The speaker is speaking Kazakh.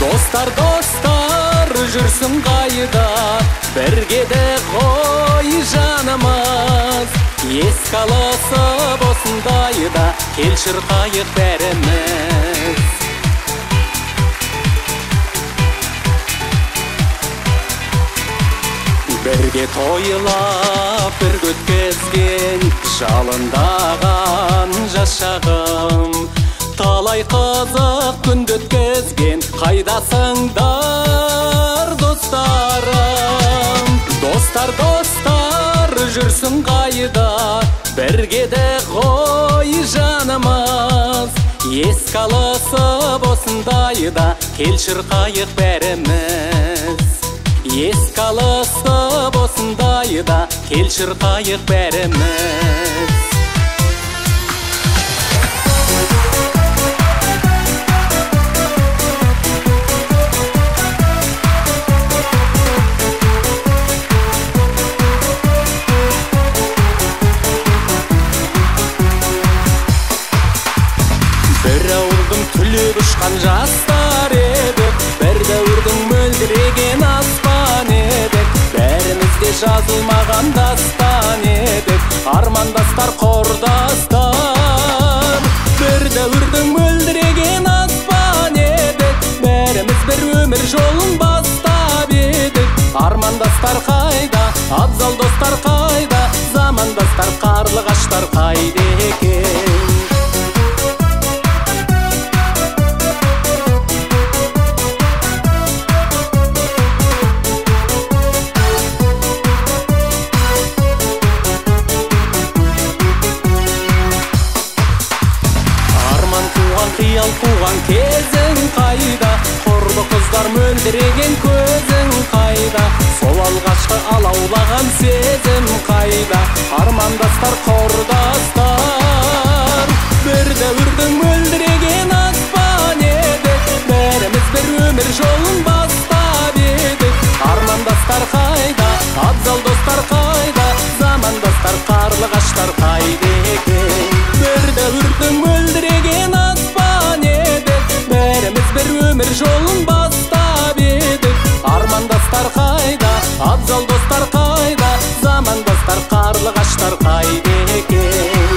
достар достар жүрсің қайда? Біргеде ғой жанымыз. Еске алысып осындайда кел шырқайық бәріміз. Бірге тойлап бірге өткізген жалындаған жас шағым. Талай қызық күнді өткізген қайдасыңдар достарым? Достар достар жүрсің қайда? Бірге де ғой жанымыз. Еске алысып осындайда кел шырқайық бәріміз. Еске алысып осындайда кел шырқайық бәріміз. Түлеп ұшқан жастар едік бір дәуірдің мөлдіреген аспан едік бәріміз де жазылмаған дастан едік армандастар құрдастар бір дәуірдің мөлдіреген аспан едік бәріміз бір өмір жолын бастап едік. армандастар қайда? абзал достар қайда? замандастар қарлығаштар қайда екен? Қиял туған кезің қайда құрбы қыздар мөлдіреген көзің қайда сол алғашқы алаулаған сезім қайда армандастар құрдастар абзал достар қайда замандастар қарлығаштар қайда екен?